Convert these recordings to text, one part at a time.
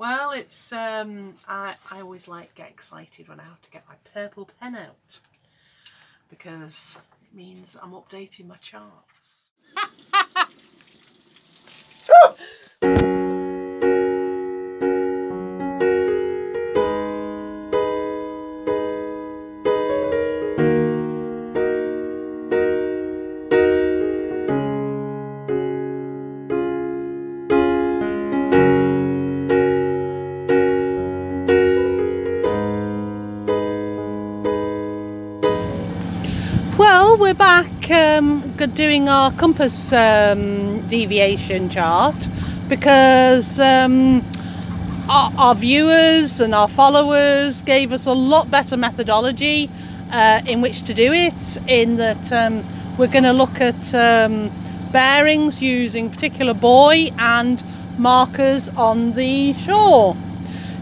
Well, it's um, I I always like get excited when I have to get my purple pen out because it means I'm updating my charts. Um, doing our compass um, deviation chart because um, our, our viewers and our followers gave us a lot better methodology uh, in which to do it. In that um, we're going to look at um, bearings using particular buoy and markers on the shore.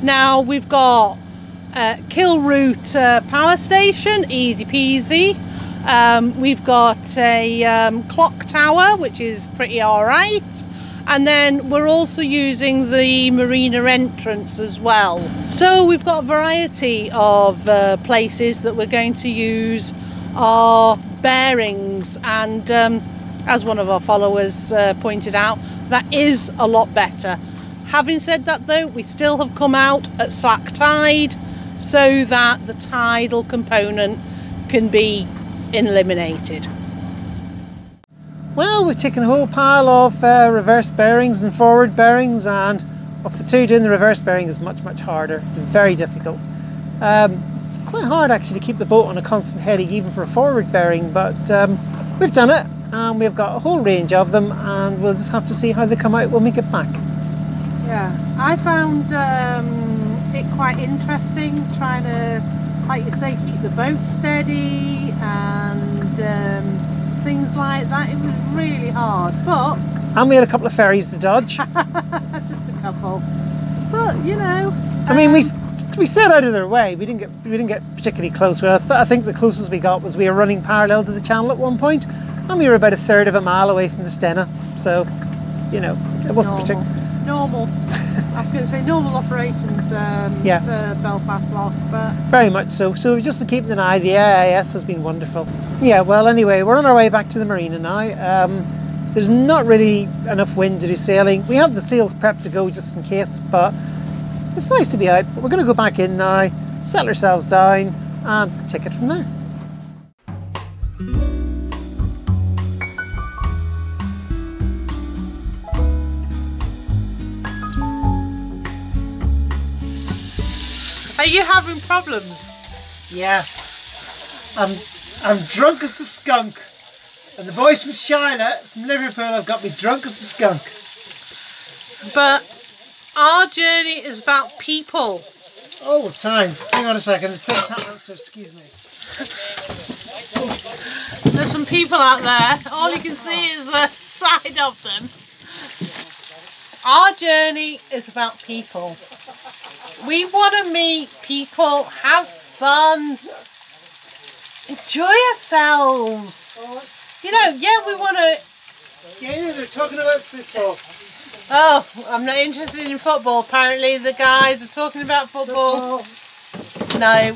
Now we've got uh, Kilroot uh, Power Station, easy peasy. Um, we've got a um, clock tower, which is pretty alright. And then we're also using the marina entrance as well. So we've got a variety of uh, places that we're going to use our bearings. And um, as one of our followers uh, pointed out, that is a lot better. Having said that, though, we still have come out at slack tide so that the tidal component can be eliminated. Well, we've taken a whole pile of uh, reverse bearings and forward bearings, and of the two, doing the reverse bearing is much, much harder and very difficult. Um, it's quite hard actually to keep the boat on a constant heading, even for a forward bearing, but um, we've done it, and we've got a whole range of them, and we'll just have to see how they come out when we get back. Yeah, I found um, it quite interesting trying to, like you say, keep the boat steady and um, things like that. It was really hard, but And we had a couple of ferries to dodge. just a couple. But you know, I mean, we um, we stayed out of their way. We didn't get we didn't get particularly close. Well, I, th- I think the closest we got was we were running parallel to the channel at one point, and we were about a third of a mile away from the Stena. So, you know, it wasn't normal. particularly. Normal. I was going to say normal operations um, Yeah. for Belfast Lough, but Very much so. So we've just been keeping an eye. The AIS has been wonderful. Yeah. Well, anyway, we're on our way back to the marina now. Um, there's not really enough wind to do sailing. We have the sails prepped to go just in case, but it's nice to be out. But we're going to go back in now, settle ourselves down, and take it from there. Are you having problems? Yeah. I'm I'm drunk as the skunk. And the voice from Charlotte from Liverpool have got me drunk as the skunk. But our journey is about people. Oh, time. Hang on a second. It's still happening, so excuse me. There's some people out there. All you can see is the side of them. Our journey is about people. We want to meet people, have fun, enjoy ourselves. You know, yeah, we want to. Yeah, they're talking about football. Oh, I'm not interested in football. Apparently, the guys are talking about football. No.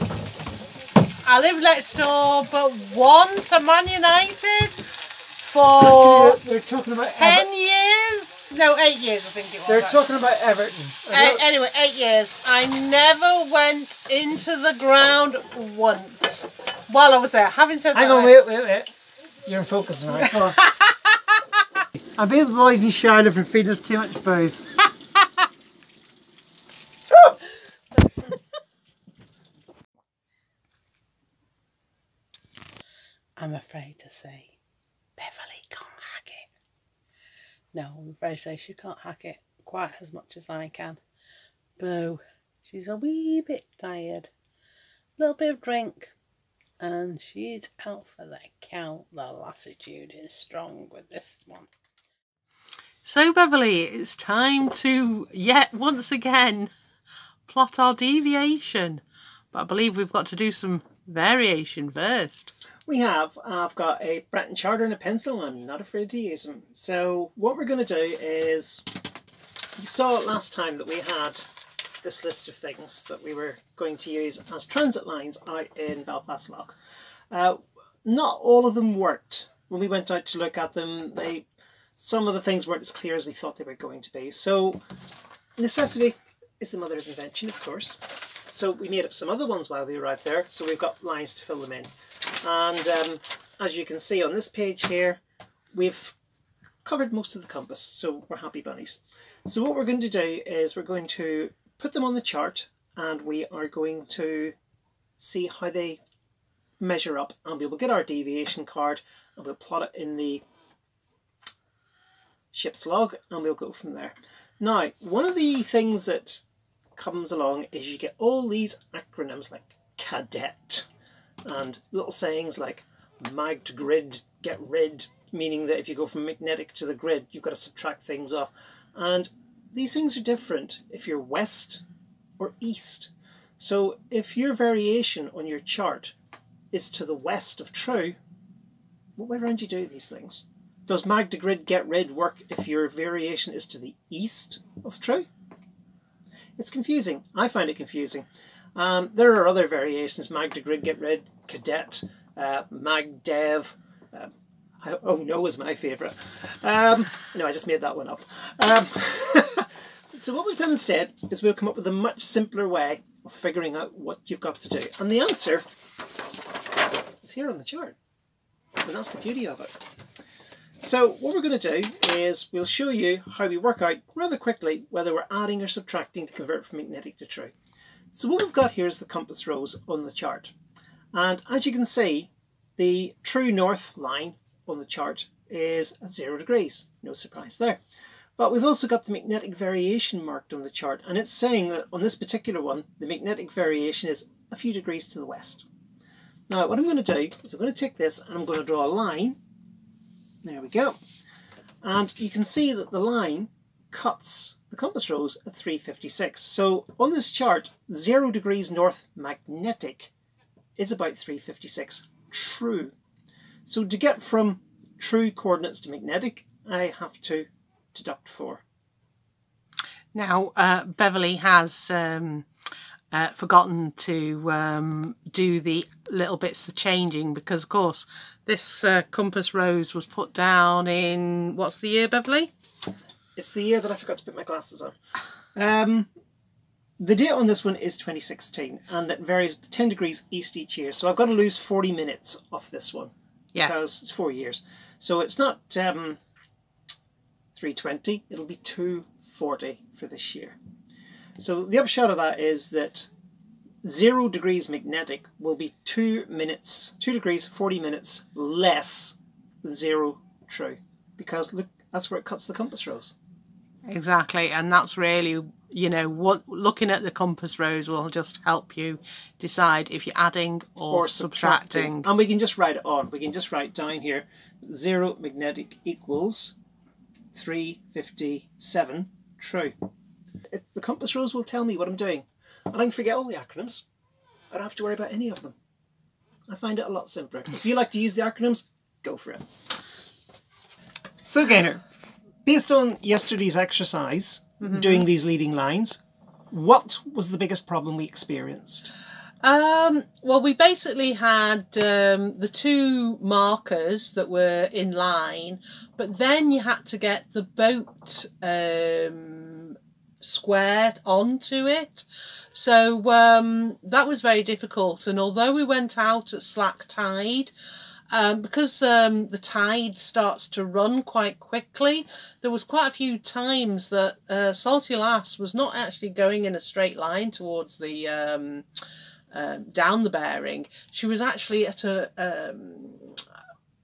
I live next door, but once to Man United for They're talking about 10 Ever- years? No, 8 years, I think it was. They're actually. talking about Everton. A- anyway, 8 years. I never went into the ground once while I was there. Having said Hang that, on, wait, wait, wait. You're in focus now. Come on. I bet the boys in Charlotte for feeding us too much booze. I'm afraid to say Beverley can't hack it. No, I'm afraid say she can't hack it quite as much as I can. Boo, she's a wee bit tired. A little bit of drink, and she's out for the count. The lassitude is strong with this one. So, Beverley, it's time to yet once again plot our deviation. But I believe we've got to do some variation first. We have. I've got a Breton charter and a pencil. and I'm not afraid to use them. So what we're going to do is, you saw last time that we had this list of things that we were going to use as transit lines out in Belfast Lough. Uh, not all of them worked. When we went out to look at them, they some of the things weren't as clear as we thought they were going to be. So necessity is the mother of invention, of course. So we made up some other ones while we were out there. So we've got lines to fill them in. And um, as you can see on this page here, we've covered most of the compass. So we're happy bunnies. So what we're going to do is we're going to put them on the chart and we are going to see how they measure up and we will get our deviation card and we'll plot it in the ship's log and we'll go from there. Now, one of the things that comes along is you get all these acronyms like cadet and little sayings like mag to grid, get rid, meaning that if you go from magnetic to the grid, you've got to subtract things off. And these things are different if you're west or east. So if your variation on your chart is to the west of true, what way around do you do these things? Does mag to grid get rid work if your variation is to the east of true? It's confusing. I find it confusing. Um, there are other variations, mag to grid get rid, cadet, uh, mag dev, uh, oh no is my favourite. Um, no, I just made that one up. Um, so what we've done instead is we've come up with a much simpler way of figuring out what you've got to do. And the answer is here on the chart. And that's the beauty of it. So what we're going to do is we'll show you how we work out rather quickly whether we're adding or subtracting to convert from magnetic to true. So what we've got here is the compass rose on the chart. And as you can see, the true north line on the chart is at zero degrees. No surprise there. But we've also got the magnetic variation marked on the chart and it's saying that on this particular one the magnetic variation is a few degrees to the west. Now what I'm going to do is I'm going to take this and I'm going to draw a line there we go. And you can see that the line cuts the compass rose at 356. So on this chart, 0 degrees north magnetic is about 356 true. So to get from true coordinates to magnetic, I have to deduct 4. Now, uh, Beverley has um, uh, forgotten to um, do the little bits the changing because of course this uh, compass rose was put down in what's the year Beverley it's the year that I forgot to put my glasses on um, the date on this one is 2016 and it varies 10 degrees east each year so I've got to lose 40 minutes off this one yeah. because it's four years so it's not um, 320 it'll be 240 for this year so the upshot of that is that zero degrees magnetic will be two minutes, two degrees, 40 minutes less than zero true. Because look, that's where it cuts the compass rose. Exactly, and that's really, you know, what looking at the compass rose will just help you decide if you're adding or, or subtracting. subtracting. And we can just write it on. We can just write down here, zero magnetic equals 357 true it's, the compass rose will tell me what I'm doing. And I can forget all the acronyms. I don't have to worry about any of them. I find it a lot simpler. If you like to use the acronyms, go for it. So Gaynor, based on yesterday's exercise, mm -hmm. doing these leading lines, what was the biggest problem we experienced? Um, well, we basically had um, the two markers that were in line, but then you had to get the boat um, squared onto it. So um, that was very difficult. And although we went out at slack tide, um, because um, the tide starts to run quite quickly, there was quite a few times that uh, Salty Lass was not actually going in a straight line towards the um, uh, down the bearing. She was actually at a um,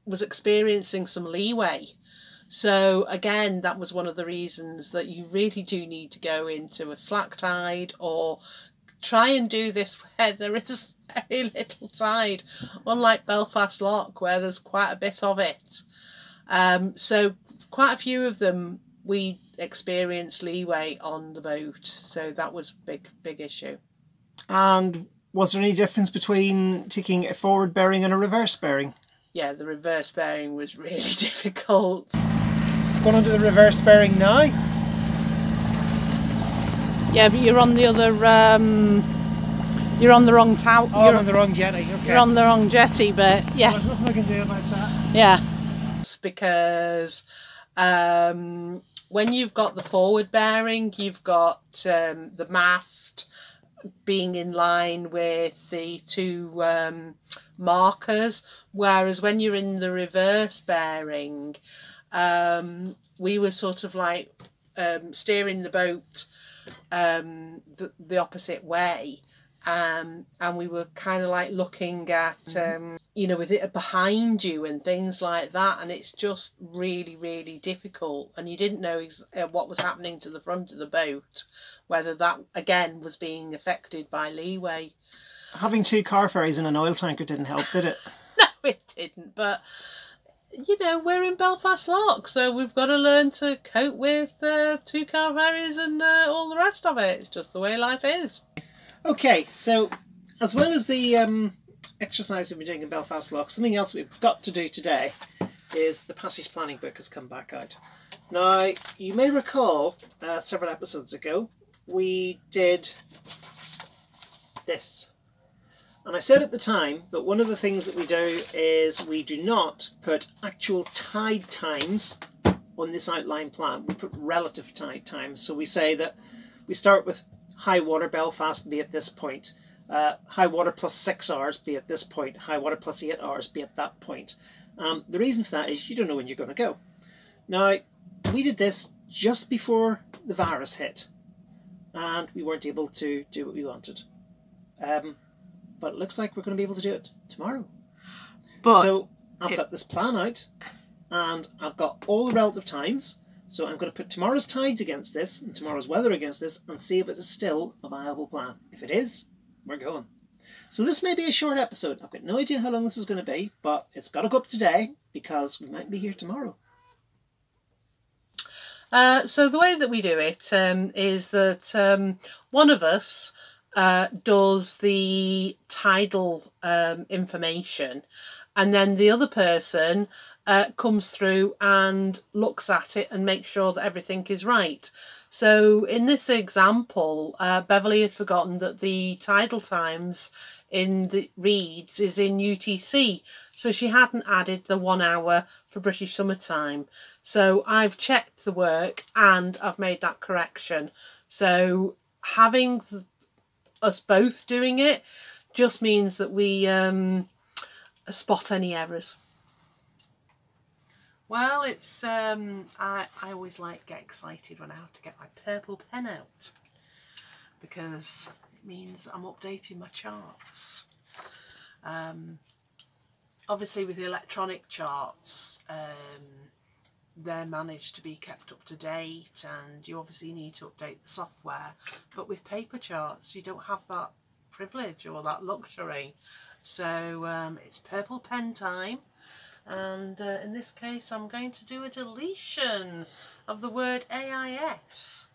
was experiencing some leeway. So again, that was one of the reasons that you really do need to go into a slack tide or try and do this where there is very little tide, unlike Belfast Lough, where there's quite a bit of it. Um, so quite a few of them we experienced leeway on the boat, so that was big big issue. And was there any difference between taking a forward bearing and a reverse bearing? Yeah, the reverse bearing was really difficult. Going under the reverse bearing now. Yeah, but you're on the other. Um, you're on the wrong tower. Oh, you're, I'm on the wrong jetty. Okay. you're on the wrong jetty, but yeah. There's nothing I can do about that. Yeah. Because um, when you've got the forward bearing, you've got um, the mast being in line with the two um, markers, whereas when you're in the reverse bearing, um, we were sort of like um, steering the boat um, the, the opposite way. Um, and we were kind of like looking at, um, you know, with it behind you and things like that. And it's just really, really difficult. And you didn't know ex- uh, what was happening to the front of the boat, whether that again was being affected by leeway. Having two car ferries and an oil tanker didn't help, did it? No, it didn't. But you know, we're in Belfast Lough, so we've got to learn to cope with uh, two car ferries and uh, all the rest of it. It's just the way life is. Okay, so as well as the um, exercise we've been doing in Belfast Lough, something else we've got to do today is the passage planning book has come back out. Now, you may recall uh, several episodes ago we did this. And I said at the time that one of the things that we do is we do not put actual tide times on this outline plan. We put relative tide times. So we say that we start with high water Belfast be at this point. Uh, high water plus six hours be at this point. High water plus eight hours be at that point. Um, the reason for that is you don't know when you're going to go. Now, we did this just before the virus hit, and we weren't able to do what we wanted. Um, but it looks like we're going to be able to do it tomorrow. But so I've it- got this plan out, and I've got all the relative times. So I'm going to put tomorrow's tides against this and tomorrow's weather against this, and see if it is still a viable plan. If it is, we're going. So this may be a short episode. I've got no idea how long this is going to be, but it's got to go up today because we might be here tomorrow. Uh, so the way that we do it um, is that um, one of us uh, does the tidal um, information, and then the other person uh, comes through and looks at it and makes sure that everything is right. So in this example, uh, Beverley had forgotten that the tidal times in the Reeds is in UTC, so she hadn't added the one hour for British summertime. So I've checked the work and I've made that correction. So having us both doing it just means that we um, spot any errors. Well, it's um, I I always like get excited when I have to get my purple pen out because it means I'm updating my charts. Um, obviously, with the electronic charts, um, they're managed to be kept up to date, and you obviously need to update the software. But with paper charts, you don't have that privilege or that luxury. So um, it's purple pen time and uh, in this case I'm going to do a deletion of the word AIS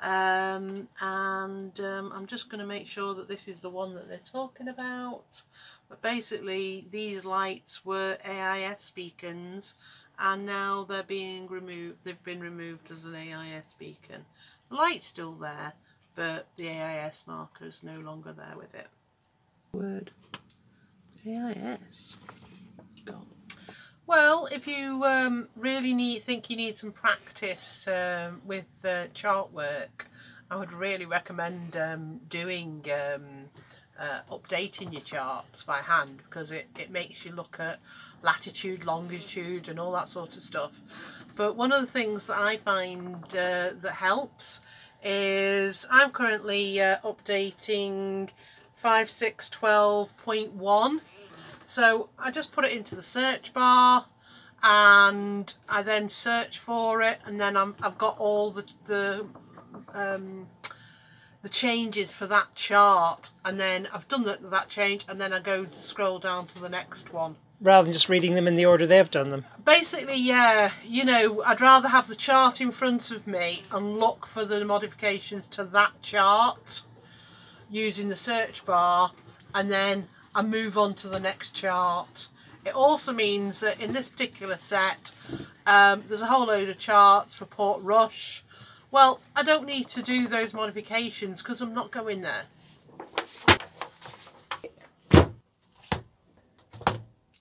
um, and um, I'm just going to make sure that this is the one that they're talking about. But basically these lights were AIS beacons and now they're being removed they've been removed as an AIS beacon. The light's still there but the AIS marker is no longer there with it. Word. AIS gone well, if you um, really need think you need some practice um, with uh, chart work, I would really recommend um, doing um, uh, updating your charts by hand because it, it makes you look at latitude, longitude, and all that sort of stuff. But one of the things that I find uh, that helps is I'm currently uh, updating 5612.1 so I just put it into the search bar and I then search for it and then I'm, I've got all the, the, um, the changes for that chart and then I've done that, that change and then I go scroll down to the next one. Rather than just reading them in the order they've done them. Basically, yeah, you know, I'd rather have the chart in front of me and look for the modifications to that chart using the search bar and then and move on to the next chart. It also means that in this particular set, um, there's a whole load of charts for Portrush. Well, I don't need to do those modifications because I'm not going there.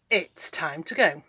It's time to go.